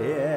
it is.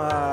Uh,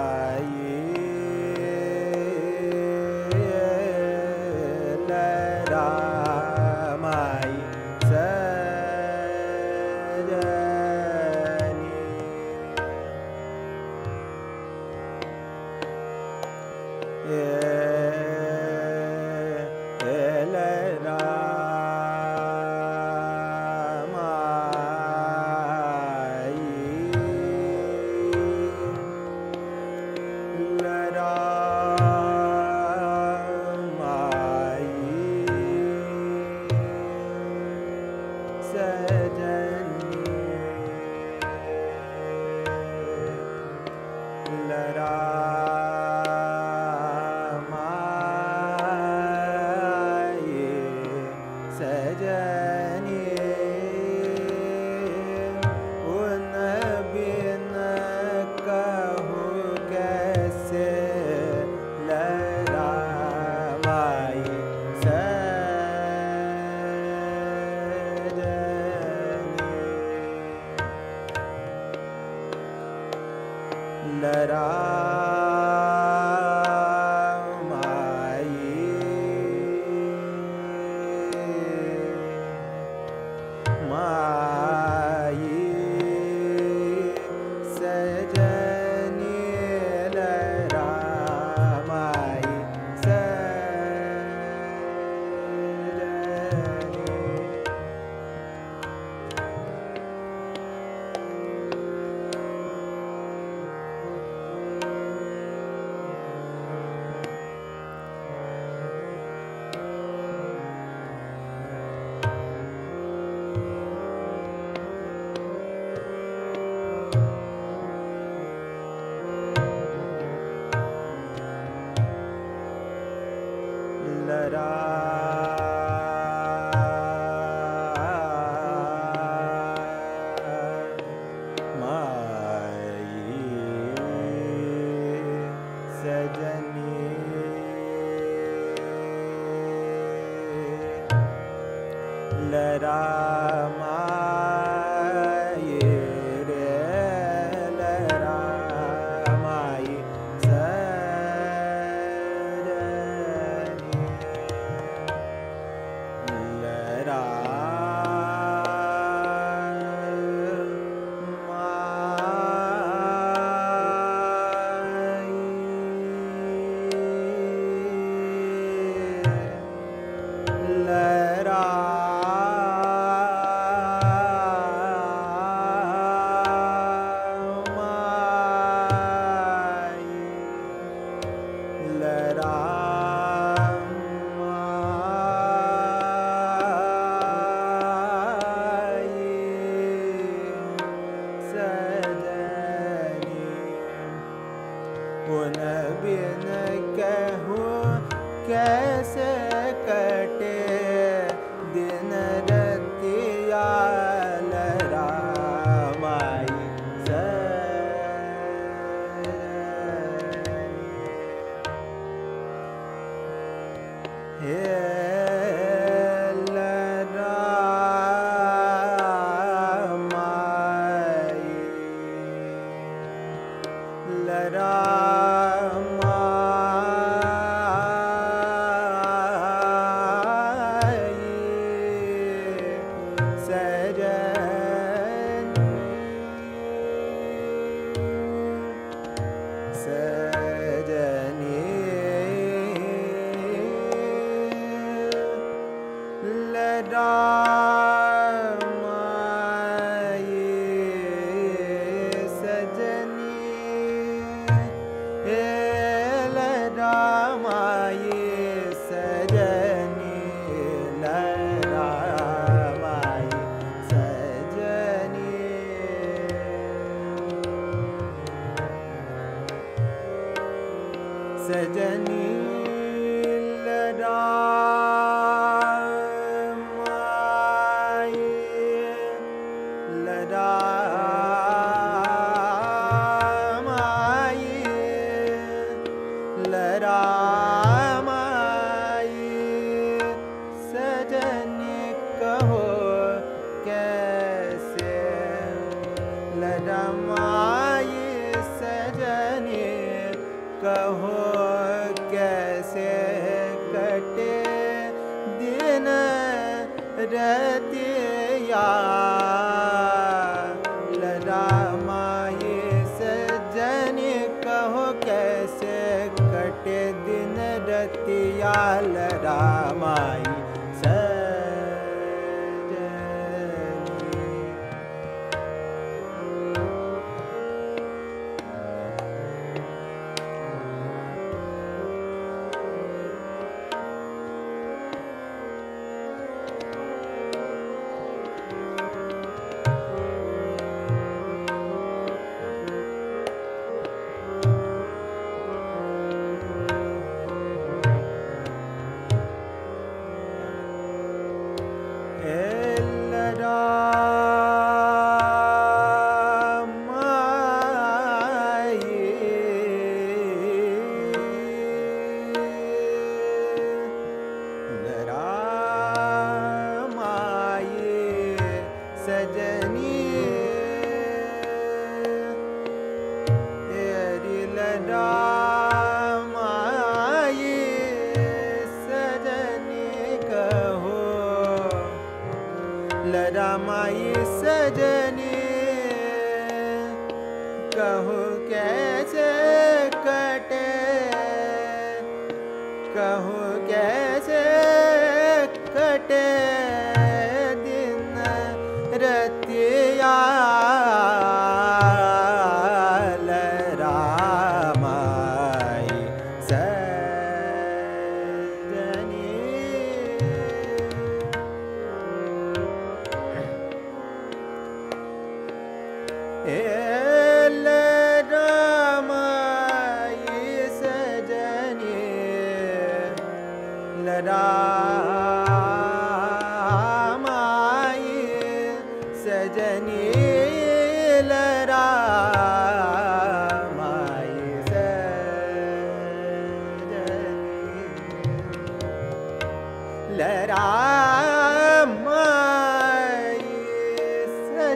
سجني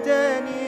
هداني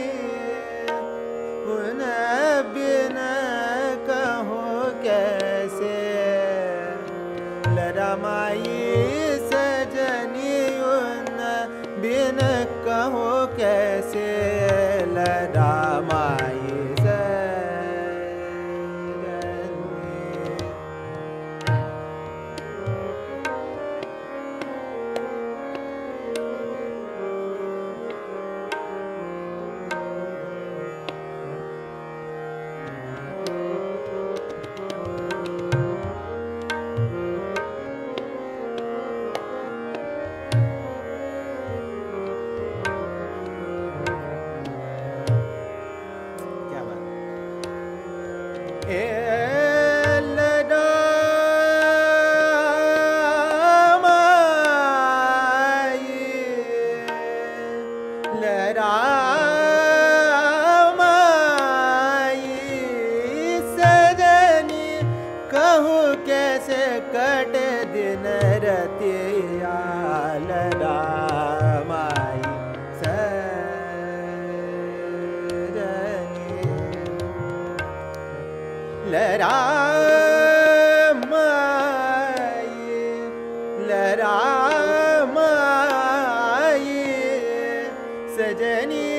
सजनी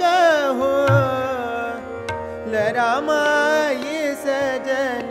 कहो लरामाई सजनी।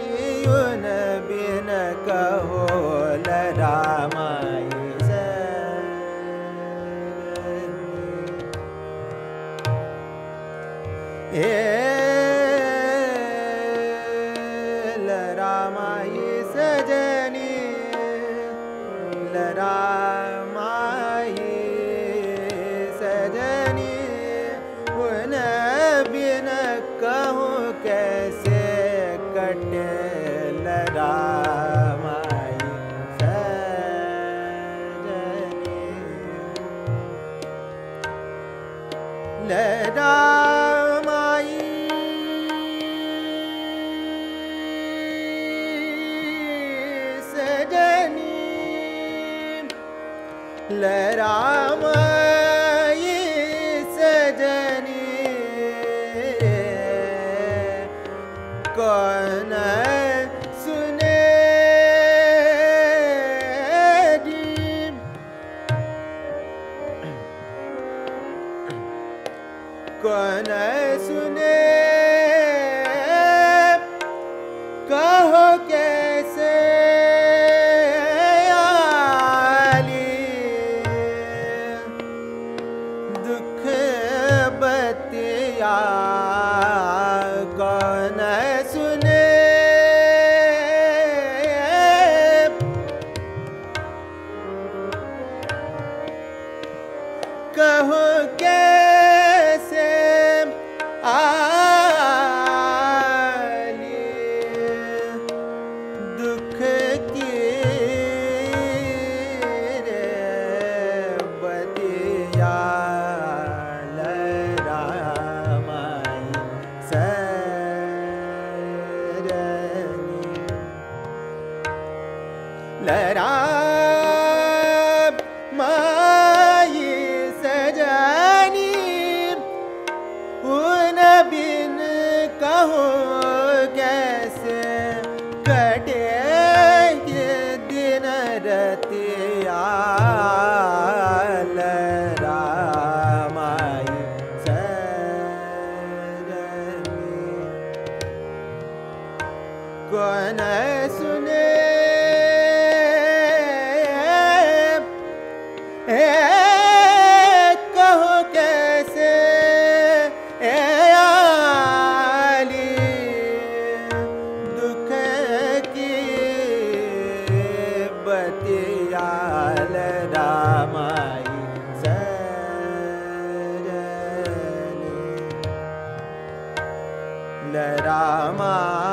Rama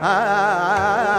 ah, ah, ah,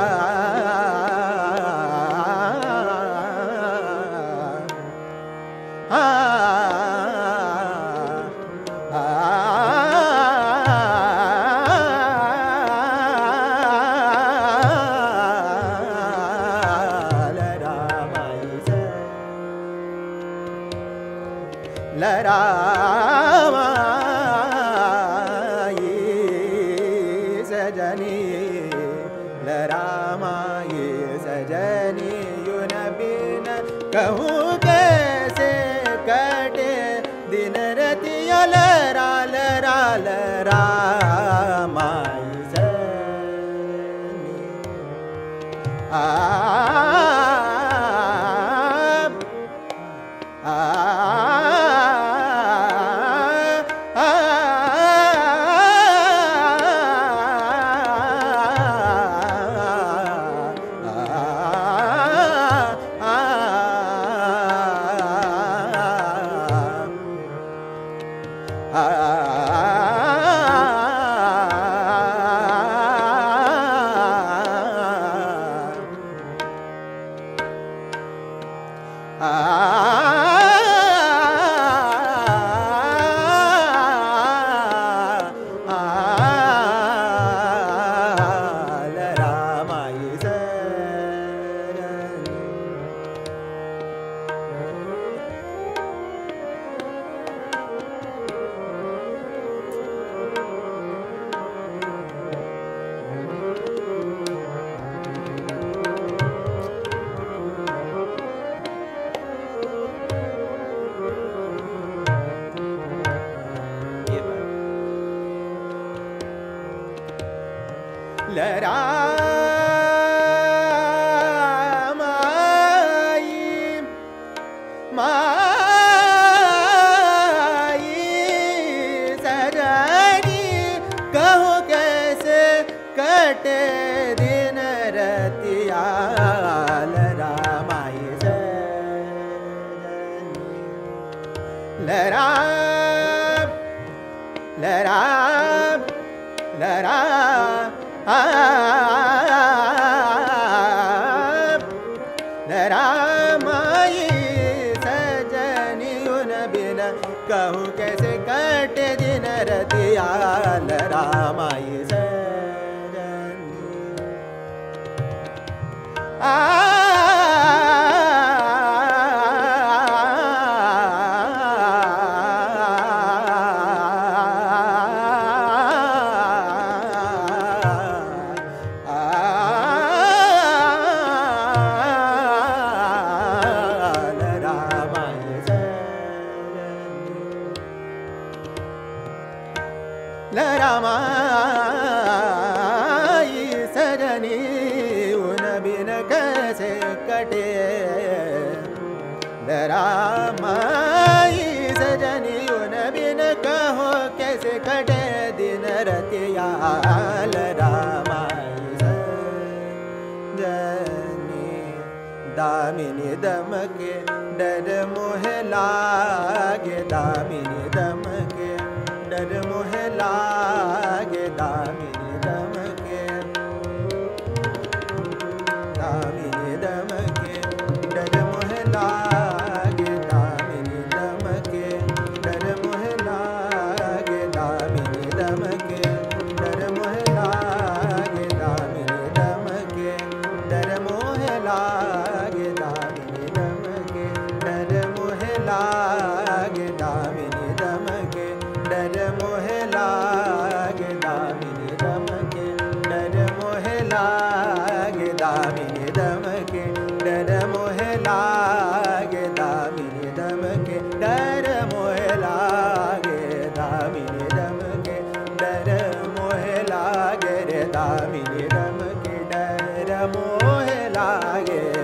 Damini रम किडर मोह लागे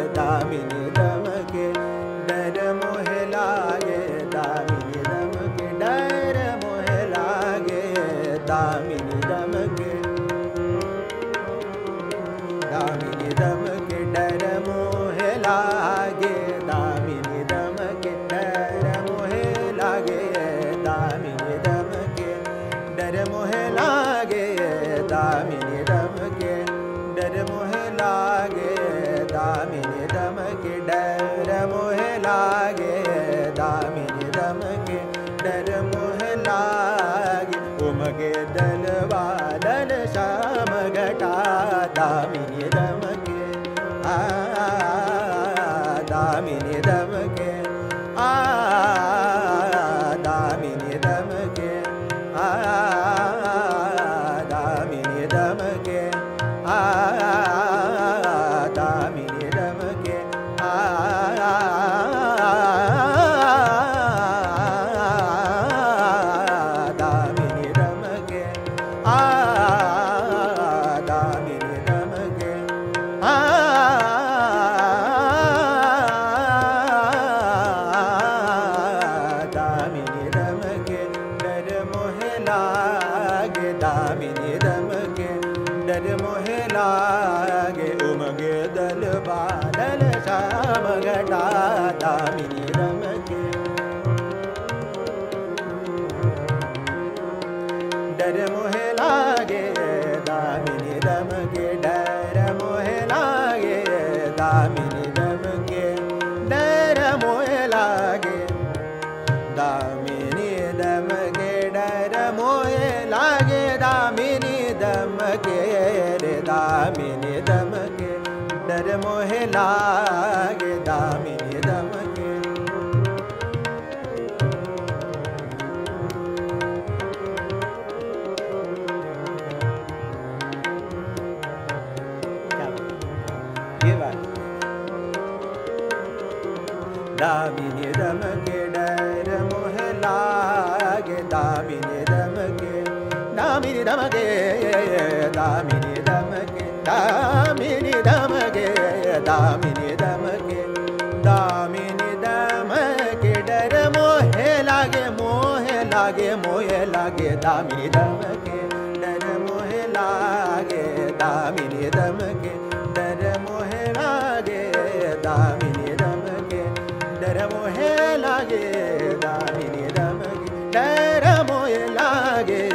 लागे दामिनी दमके डर मोहे लागे ನಾಗೆ ದಾಮಿನಿ ದಮಗೆ ದಾಮಿನಿ ದಮಗೆ ಡರ ಮೊಹಲಾಗೆ ದಾಮಿನಿ ದಮಗೆ ದಾಮಿನಿ ದಮಗೆ ದಾಮಿನಿ ದಮಗೆ ದಾ दामिनी दमगे दामिनी दमगे डर मोहे लागे मोहे लागे मोहे लागे, दामिनी दमगे डर मोहे लागे, दामिनी दमगे डर मोहे लागे, दामिनी दमगे डर मोहे लागे, दामिनी दमगे डर मोहे लागे।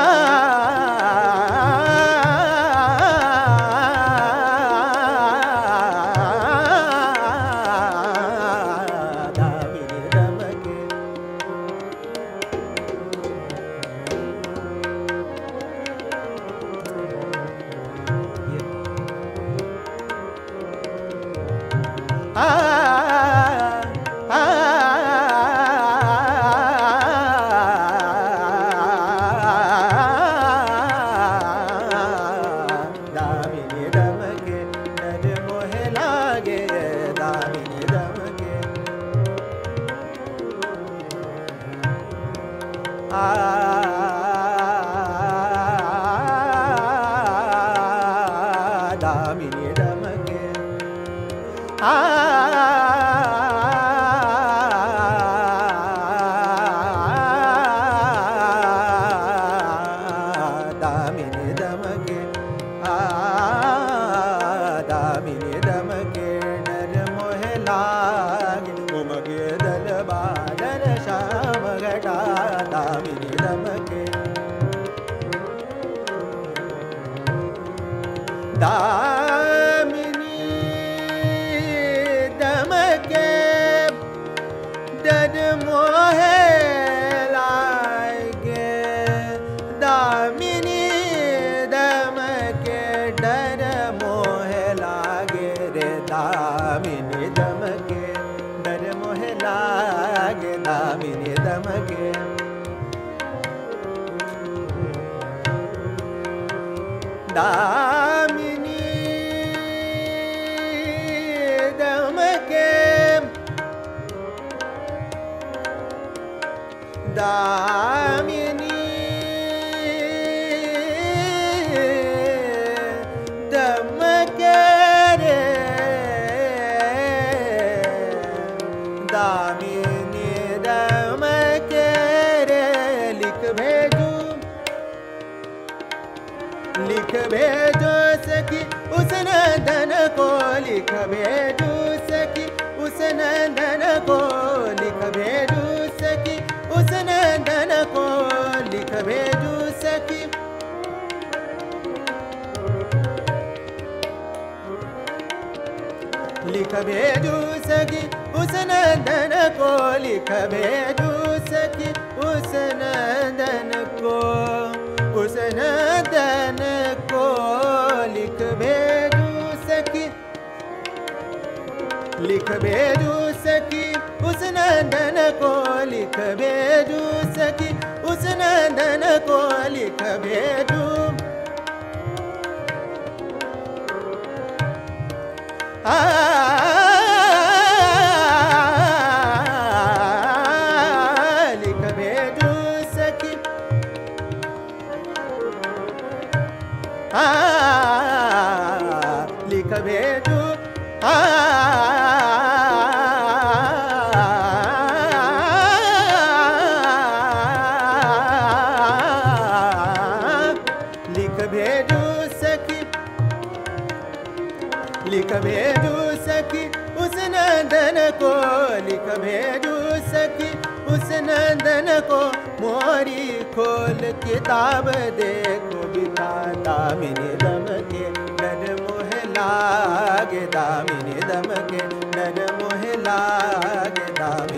come again. 나 भेजू सखी उस नंदन को लिख भेजू सखी उस नंदन को उस नंदन को लिख भेजू सखी लिख भेजू सखी उस नंदन को लिख भेजू सखी उस नंदन को लिख भेजू लिख नंदन को मोरी खोल किताब देखो बिता दामिनी दम के नर मोह लागे, दामिनी दम के नर मोह लागे दामिनी दम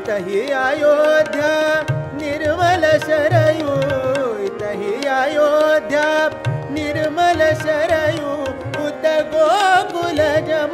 तहि अयोध्या निर्मल शरयु। तहि अयोध्या निर्मल शरयु। उत गोकुल जम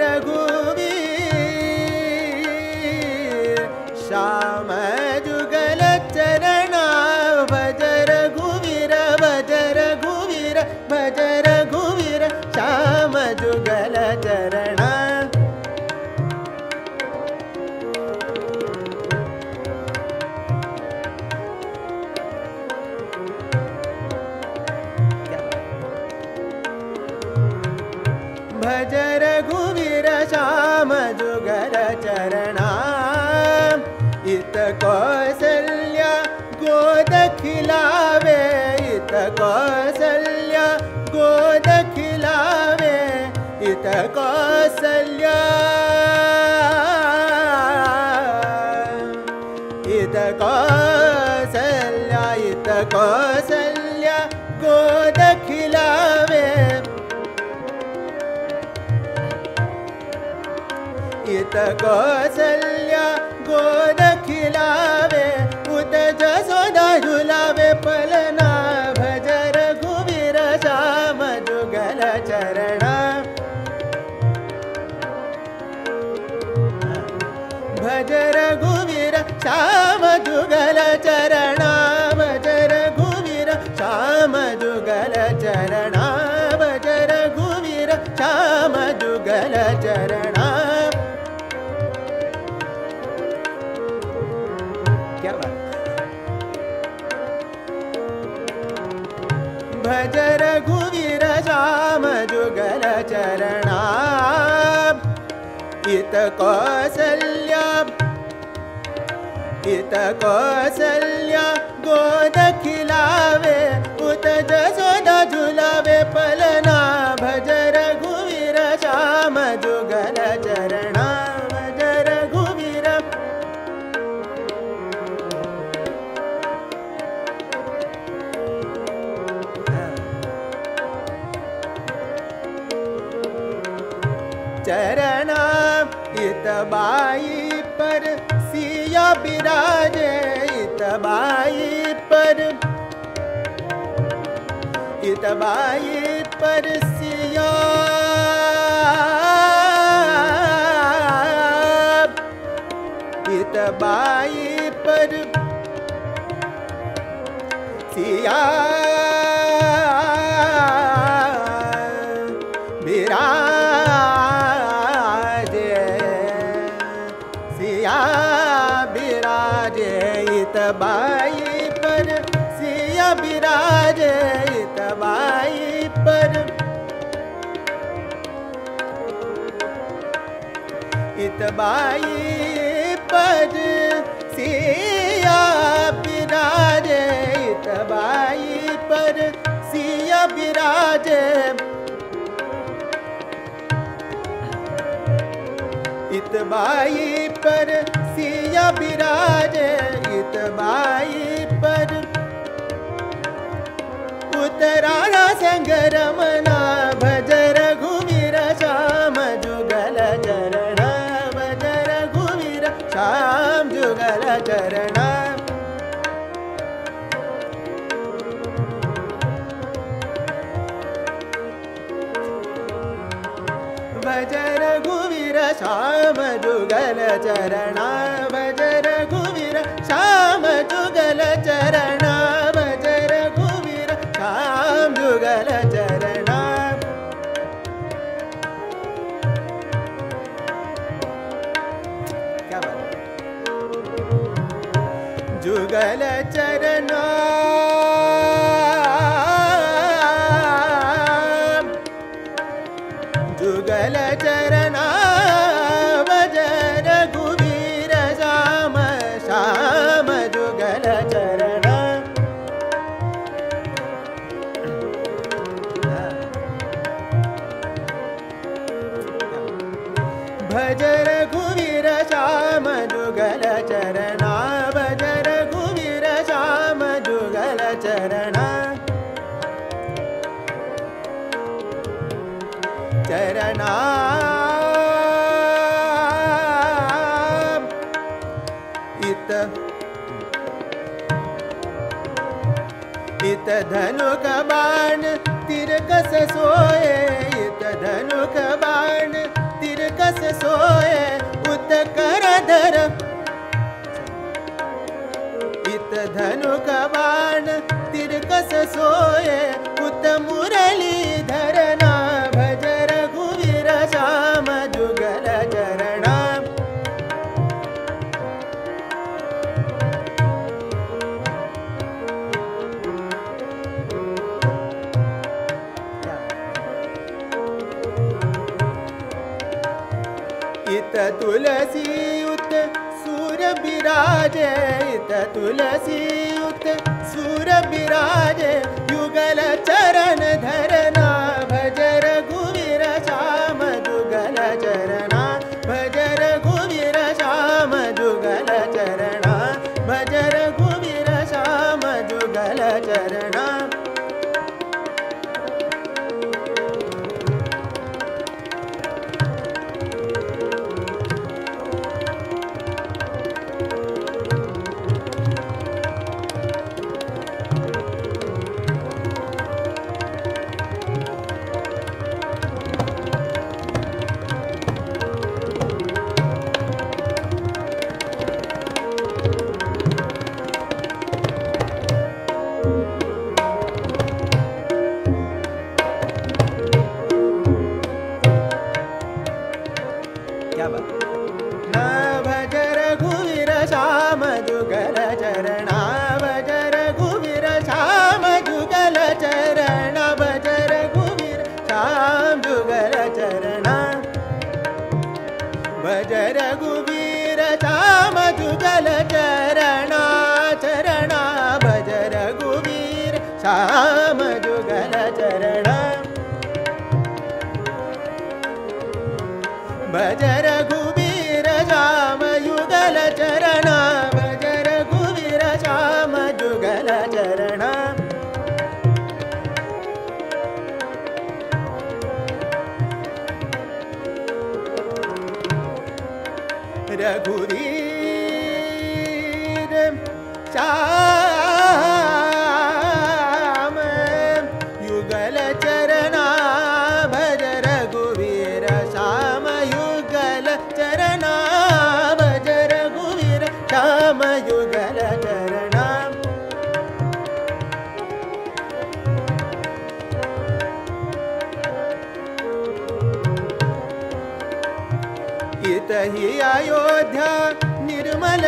रघो श्याम कौसल्या गौस गो उत जसोदा झुलावे पलना भजर गुवीर श्याम जुगल चरणा। भजर गुवीीर श्याम जुगल चरणा भजर गुवीीर श्याम जुगल चरणा भजर गुवीीर श्याम जुगल चरणा। इत कौसल्या इत कौसल्या गोद खिलावे उत जसोदा झुलावे पलना सिया। बिराजे इत बाई पर सिया इतबाई पर सिया बिराज इतबाई पर सिया बिराज इतबाई पर सिया बिराज इतबाई पर उतरा संग रमना श्याम जुगल चरण भज रघुवीर श्याम जुगल चरण भज श्याम जुगल चरण धर। इत धनुक बाण तिरकस सोए उत मुरली धरना सूर बिराजे इत तुलसी उत सूर युगल चरण धरना निर्मल